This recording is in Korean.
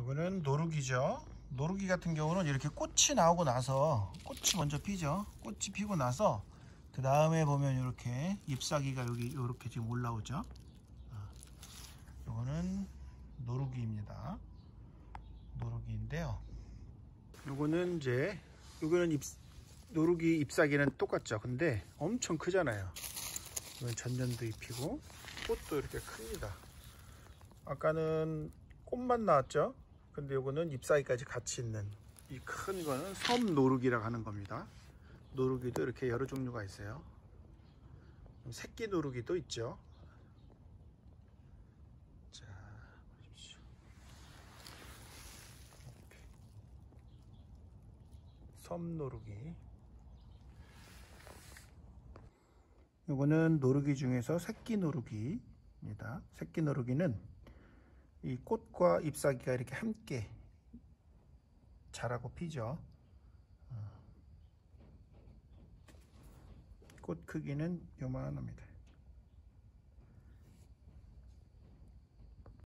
이거는 노루기죠. 노루기 같은 경우는 이렇게 꽃이 나오고 나서 꽃이 먼저 피죠. 꽃이 피고 나서 그 다음에 보면 이렇게 잎사귀가 여기 이렇게 지금 올라오죠. 이거는 노루기입니다. 노루기인데요. 요거는 이제 요거는 잎 노루기 잎사귀는 똑같죠. 근데 엄청 크잖아요. 이건 전년도 잎이고 꽃도 이렇게 큽니다. 아까는 꽃만 나왔죠. 근데 요거는 잎사귀까지 같이 있는 이 큰 거는 섬 노루기라고 하는 겁니다. 노루기도 이렇게 여러 종류가 있어요. 새끼 노루기도 있죠. 자, 보십시오. 섬 노루기. 요거는 노루기 중에서 새끼 노루기입니다. 새끼 노루기는 이 꽃과 잎사귀가 이렇게 함께 자라고 피죠. 어. 꽃 크기는 요만합니다.